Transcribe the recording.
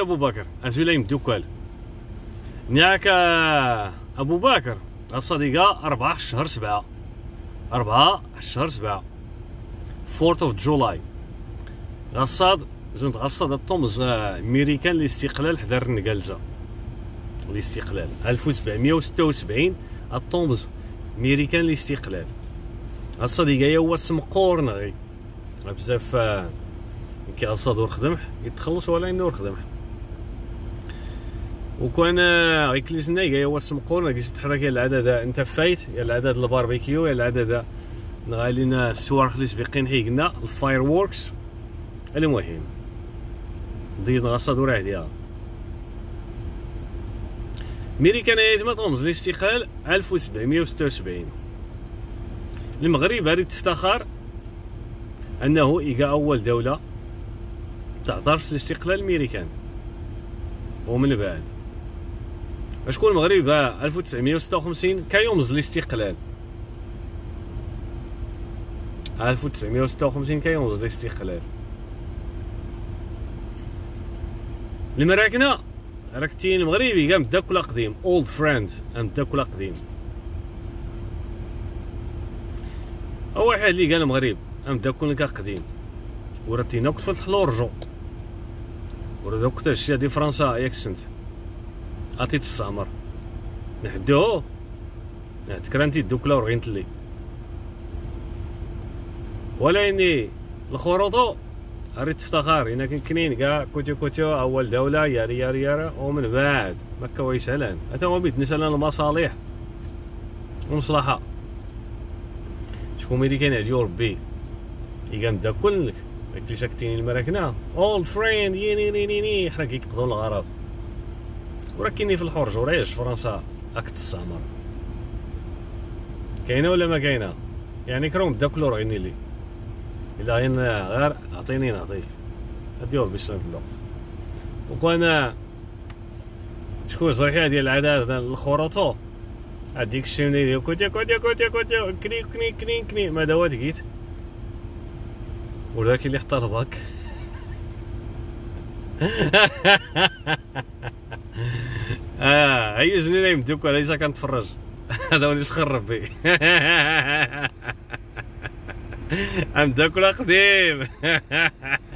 Abou Bakr. celui-là, il me دوكال. نياك أبو بكر. الصديقة أربعة شهر سبعة. أربعة شهر سبعة. فورت أوف جولاي. غصاد زون غصاد الطومز ميريكان الاستقلال حدا النقالزة الاستقلال 1776 الطومز ميريكان الاستقلال الصديقة هو سمقور نغي بزاف كي غصاد ور خدمح يتخلص ولا ينور خدمح وكان غيكليسنا يا هو السمقور كيس تحرك العدد أنت فايت يا العدد الباربيكيو يا العدد نغالينا السوار خليس بقين هيقنا الفاير ووركس المهم ضيد غصاد وراه ديالها ميريكان ما تغمز الاستقلال 1776 المغرب هذه تفتخر أنه إيقا أول دولة تعترف الاستقلال الميريكان ومن بعد؟ شكون المغرب 1956 كيومز الاستقلال. 1956 كيومز الاستقلال. المراكنه راك تين المغربي كاع مدا قديم اولد فريند مدا كل قديم. واحد اللي قال المغرب مدا كل قديم. وراتينا كنت فتح لورجو ورا كنت هادشي دي فرنسا ياك سنت عطيت السامر نحدوه تكرانتي دوكلا ورغين تلي اني الخروطو ريت تفتخر أنا كنين كاع كوتيو كوتيو اول دوله ياري ياري ياري ومن بعد مكة ويسالان هذا هو بيت نسال المصالح ومصلحة شكون ميري كان ربي يقام دا كلك داك اللي ساكتين المراكنة اولد فريند يني ني ني ني حنا كيقضوا الغرض. وراه في الحرج وريش فرنسا أكت السامر. كاينة ولا ما كاينة؟ يعني كروم بدا كلور غيني لي. إلا غين غير عطيني نعطيك هادي هو بسلامة الوقت. وكان شكون صحيح ديال العداد الخروطو هاديك الشمني ديال كوتيا كوتيا كوتيا كوتيا. كني كني كني كني. ما دوات قيت وذاك اللي الباك آه هيزني نايم دوك ليس كنتفرج. هذا هو اللي سخرب بي عم داكل قديم؟